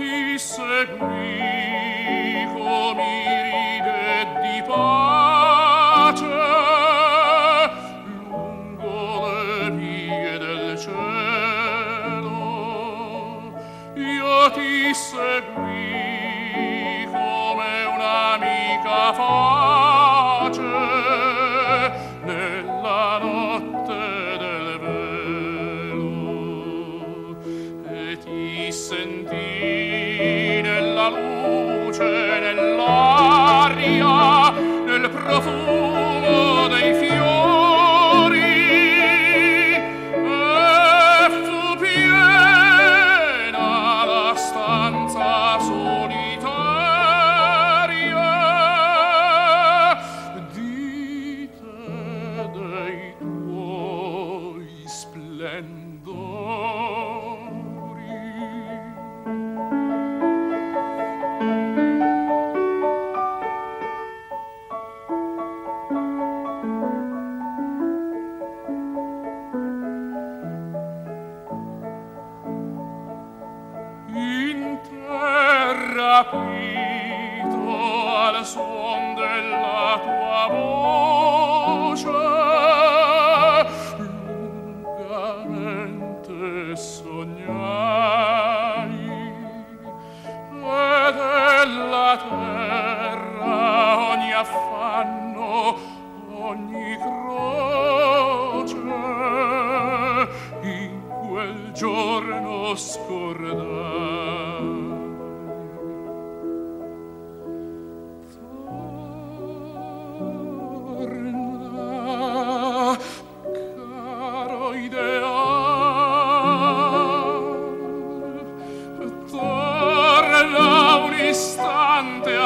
ti segui come ride di pace lungo le vie del cielo. Io ti segui come un'amica face nella notte del velo. E ti senti 我父 happy.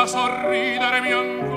sorridere bianco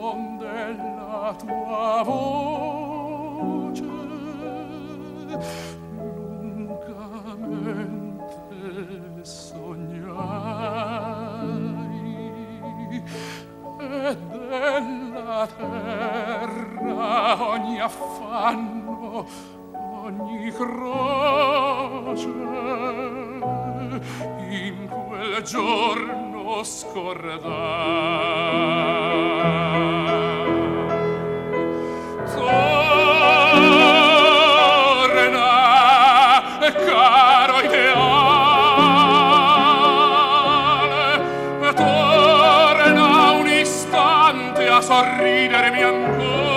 son della tua voce lungamente sognai. E della terra ogni affanno ogni croce in quel giorno scordai sorridere ancora